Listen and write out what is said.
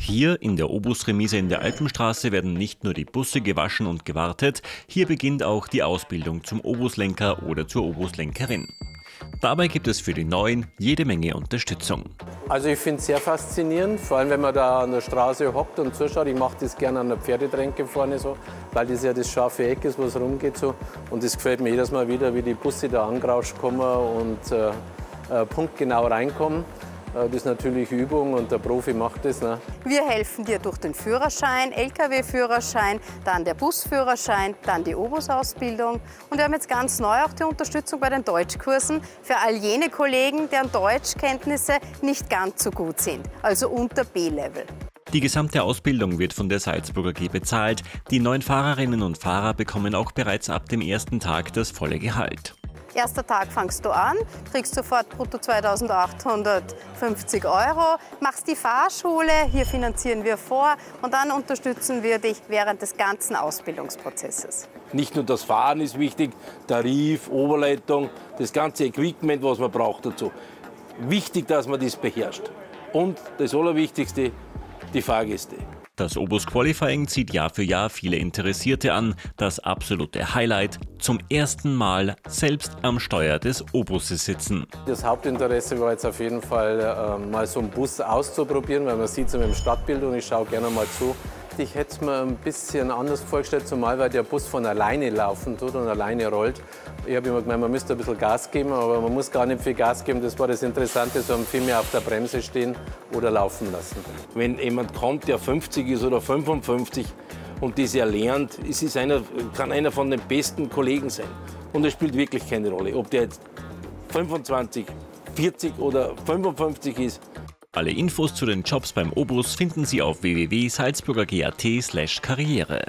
Hier in der Obusremise in der Alpenstraße werden nicht nur die Busse gewaschen und gewartet, hier beginnt auch die Ausbildung zum Obuslenker oder zur Obuslenkerin. Dabei gibt es für die Neuen jede Menge Unterstützung. Also ich finde es sehr faszinierend, vor allem wenn man da an der Straße hockt und zuschaut. Ich mache das gerne an der Pferdetränke vorne so, weil das ja das scharfe Eck ist, wo es rumgeht so. Und es gefällt mir jedes Mal wieder, wie die Busse da angerauscht kommen und äh, äh, punktgenau reinkommen. Äh, das ist natürlich Übung und der Profi macht das. Ne? Wir helfen dir durch den Führerschein, Lkw-Führerschein, dann der Busführerschein, dann die Obusausbildung. Und wir haben jetzt ganz neu auch die Unterstützung bei den Deutschkursen für all jene Kollegen, deren Deutschkenntnisse nicht ganz so gut sind, also unter B-Level. Die gesamte Ausbildung wird von der Salzburger G bezahlt. Die neuen Fahrerinnen und Fahrer bekommen auch bereits ab dem ersten Tag das volle Gehalt. Erster Tag fangst du an, kriegst sofort brutto 2850 Euro, machst die Fahrschule, hier finanzieren wir vor und dann unterstützen wir dich während des ganzen Ausbildungsprozesses. Nicht nur das Fahren ist wichtig, Tarif, Oberleitung, das ganze Equipment, was man braucht dazu. Wichtig, dass man das beherrscht. Und das Allerwichtigste, die Fahrgäste. Das Obus Qualifying zieht Jahr für Jahr viele Interessierte an. Das absolute Highlight, zum ersten Mal selbst am Steuer des Obuses sitzen. Das Hauptinteresse war jetzt auf jeden Fall, äh, mal so einen Bus auszuprobieren, weil man sieht es im Stadtbild und ich schaue gerne mal zu. Ich hätte es mir ein bisschen anders vorgestellt, zumal weil der Bus von alleine laufen tut und alleine rollt. Ich habe immer gemeint, man müsste ein bisschen Gas geben, aber man muss gar nicht viel Gas geben. Das war das Interessante, so viel mehr auf der Bremse stehen oder laufen lassen. Wenn jemand kommt, der 50 ist oder 55 und das erlernt, es einer, kann einer von den besten Kollegen sein. Und es spielt wirklich keine Rolle, ob der jetzt 25, 40 oder 55 ist. Alle Infos zu den Jobs beim Obus finden Sie auf www.salzburger.at/karriere.